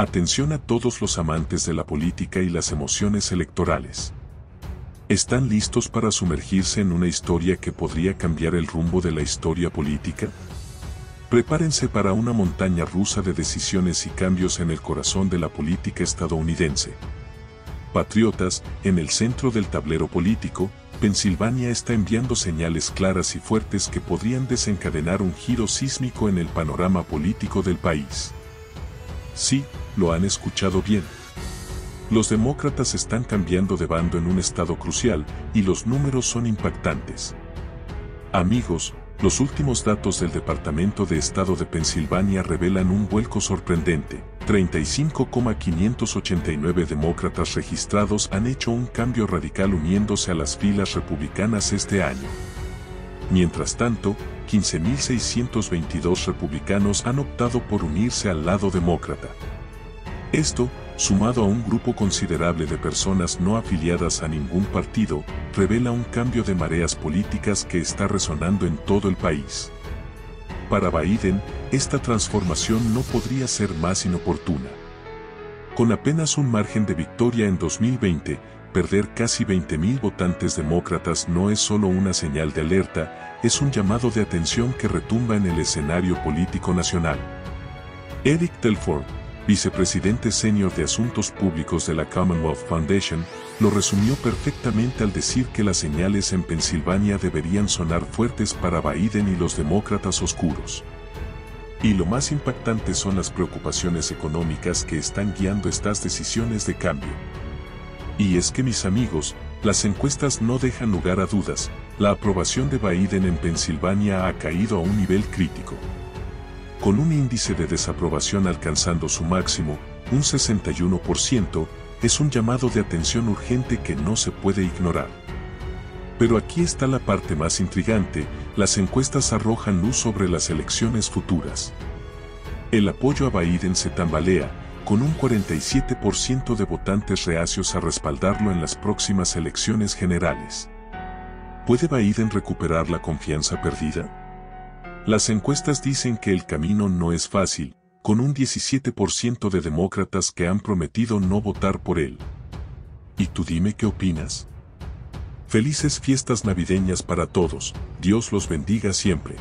Atención a todos los amantes de la política y las emociones electorales. ¿Están listos para sumergirse en una historia que podría cambiar el rumbo de la historia política? Prepárense para una montaña rusa de decisiones y cambios en el corazón de la política estadounidense. Patriotas, en el centro del tablero político, Pensilvania está enviando señales claras y fuertes que podrían desencadenar un giro sísmico en el panorama político del país. Sí, lo han escuchado bien. Los demócratas están cambiando de bando en un estado crucial, y los números son impactantes. Amigos, los últimos datos del Departamento de Estado de Pensilvania revelan un vuelco sorprendente. 35,589 demócratas registrados han hecho un cambio radical uniéndose a las filas republicanas este año. Mientras tanto, 15.622 republicanos han optado por unirse al lado demócrata. Esto, sumado a un grupo considerable de personas no afiliadas a ningún partido, revela un cambio de mareas políticas que está resonando en todo el país. Para Biden, esta transformación no podría ser más inoportuna. Con apenas un margen de victoria en 2020, perder casi 20.000 votantes demócratas no es solo una señal de alerta, es un llamado de atención que retumba en el escenario político nacional. Eric Telford, vicepresidente senior de Asuntos Públicos de la Commonwealth Foundation, lo resumió perfectamente al decir que las señales en Pensilvania deberían sonar fuertes para Biden y los demócratas oscuros. Y lo más impactante son las preocupaciones económicas que están guiando estas decisiones de cambio. Y es que mis amigos, las encuestas no dejan lugar a dudas, la aprobación de Biden en Pensilvania ha caído a un nivel crítico con un índice de desaprobación alcanzando su máximo, un 61%, es un llamado de atención urgente que no se puede ignorar. Pero aquí está la parte más intrigante, las encuestas arrojan luz sobre las elecciones futuras. El apoyo a Biden se tambalea, con un 47% de votantes reacios a respaldarlo en las próximas elecciones generales. ¿Puede Biden recuperar la confianza perdida? Las encuestas dicen que el camino no es fácil, con un 17% de demócratas que han prometido no votar por él. ¿Y tú dime qué opinas? Felices fiestas navideñas para todos, Dios los bendiga siempre.